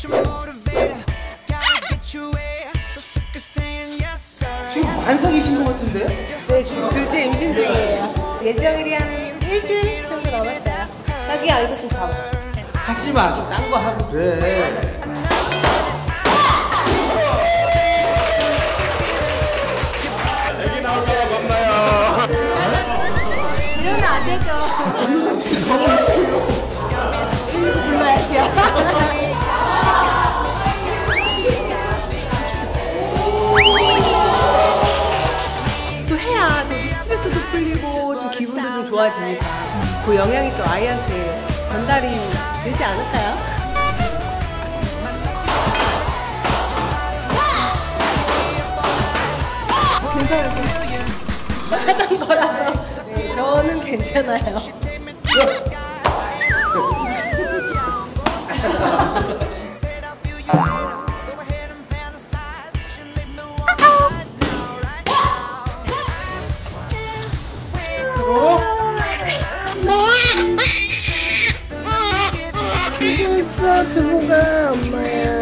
지금 만삭이신 것 같은데? 네, 지금 둘째 임신 중이에요. 예정일이 한 일주일 정도 남았어요. 자기야, 이거 좀 봐봐. 하지 마. 좀딴거 하고 그래. 이러면 안 되죠. 해야 좀 스트레스도 풀리고 좀 기분도 좀 좋아지니까 그 영향이 또 아이한테 전달이 되지 않을까요? 괜찮으세요? 하던 거라서 네, 저는 괜찮아요. Harry Potter, bukan man.